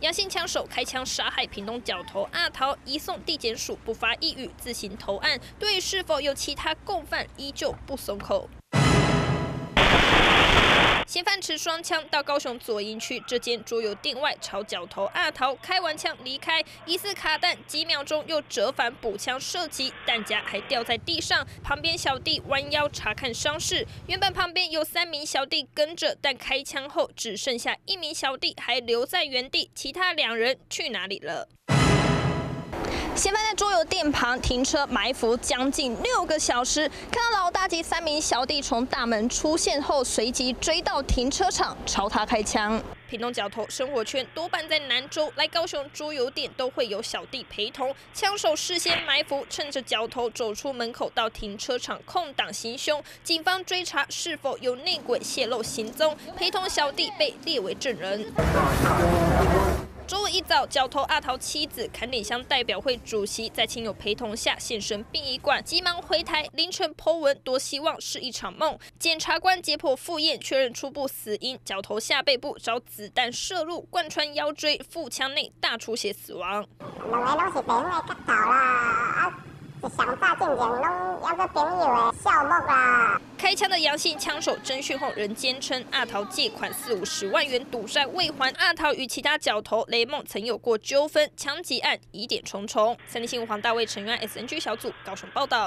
阳性枪手开枪杀害屏东角头阿桃，移送地检署不发一语自行投案。对是否有其他共犯，依旧不松口。嫌犯持双枪到高雄左营区这间桌游店外，朝角头阿桃开完枪离开，疑似卡弹，几秒钟又折返补枪射击，弹夹还掉在地上。旁边小弟弯腰查看伤势，原本旁边有三名小弟跟着，但开枪后只剩下一名小弟还留在原地，其他两人去哪里了？嫌犯在桌店旁停车埋伏将近六个小时，看到老大及三名小弟从大门出现后，随即追到停车场朝他开枪。屏东角头生活圈多半在南州，来高雄桌游店都会有小弟陪同，枪手事先埋伏，趁着角头走出门口到停车场空档行凶，警方追查是否有内鬼泄露行踪，陪同小弟被列为证人。周一早，角头阿桃妻子坎顶乡代表会主席在亲友陪同下现身殡仪馆，急忙回台。凌晨剖文，多希望是一场梦。检察官解剖复验，确认初步死因，角头下背部遭子弹射入，贯穿腰椎，腹腔内大出血死亡。想炸进前拢要个朋友的笑目啦。开枪的杨姓枪手侦讯后仍坚称阿桃借款四五十万元赌债未还，阿桃与其他角头雷梦曾有过纠纷，枪击案疑点重重。三立新闻黄大卫陈元 SNG 小组高雄报道。